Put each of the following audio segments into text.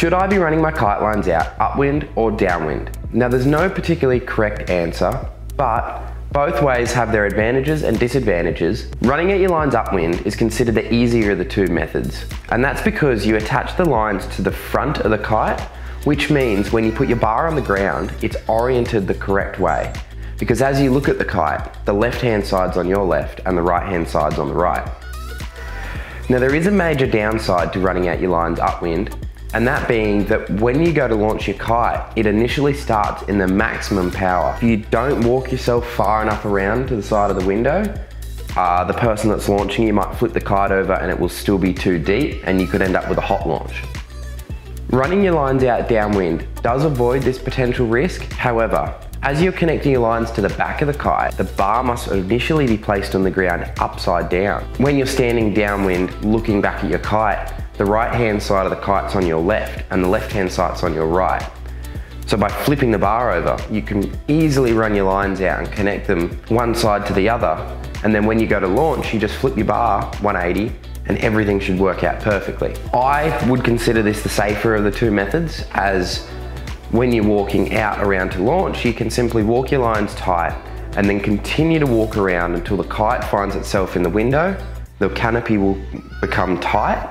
Should I be running my kite lines out upwind or downwind? Now there's no particularly correct answer, but both ways have their advantages and disadvantages. Running out your lines upwind is considered the easier of the two methods. And that's because you attach the lines to the front of the kite, which means when you put your bar on the ground, it's oriented the correct way. Because as you look at the kite, the left-hand side's on your left and the right-hand side's on the right. Now there is a major downside to running out your lines upwind, and that being that when you go to launch your kite, it initially starts in the maximum power. If you don't walk yourself far enough around to the side of the window, uh, the person that's launching you might flip the kite over and it will still be too deep and you could end up with a hot launch. Running your lines out downwind does avoid this potential risk. However, as you're connecting your lines to the back of the kite, the bar must initially be placed on the ground upside down. When you're standing downwind looking back at your kite, the right hand side of the kite's on your left and the left hand side's on your right. So by flipping the bar over, you can easily run your lines out and connect them one side to the other. And then when you go to launch, you just flip your bar 180 and everything should work out perfectly. I would consider this the safer of the two methods as when you're walking out around to launch, you can simply walk your lines tight and then continue to walk around until the kite finds itself in the window, the canopy will become tight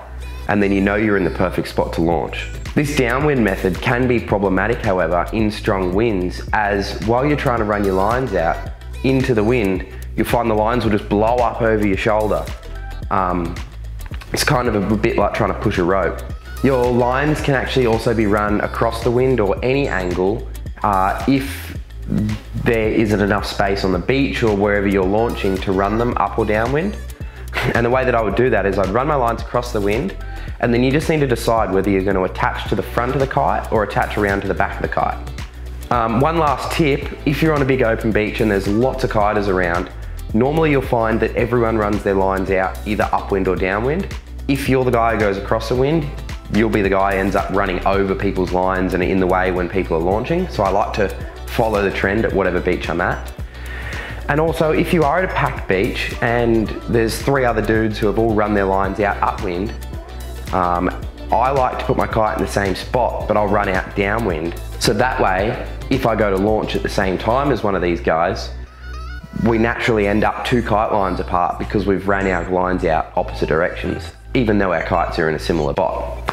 and then you know you're in the perfect spot to launch. This downwind method can be problematic, however, in strong winds, as while you're trying to run your lines out into the wind, you'll find the lines will just blow up over your shoulder. Um, it's kind of a bit like trying to push a rope. Your lines can actually also be run across the wind or any angle uh, if there isn't enough space on the beach or wherever you're launching to run them up or downwind. And the way that I would do that is I'd run my lines across the wind and then you just need to decide whether you're going to attach to the front of the kite or attach around to the back of the kite. Um, one last tip, if you're on a big open beach and there's lots of kiters around, normally you'll find that everyone runs their lines out either upwind or downwind. If you're the guy who goes across the wind, you'll be the guy who ends up running over people's lines and in the way when people are launching. So I like to follow the trend at whatever beach I'm at. And also, if you are at a packed beach and there's three other dudes who have all run their lines out upwind, um, I like to put my kite in the same spot, but I'll run out downwind. So that way, if I go to launch at the same time as one of these guys, we naturally end up two kite lines apart because we've ran our lines out opposite directions, even though our kites are in a similar spot.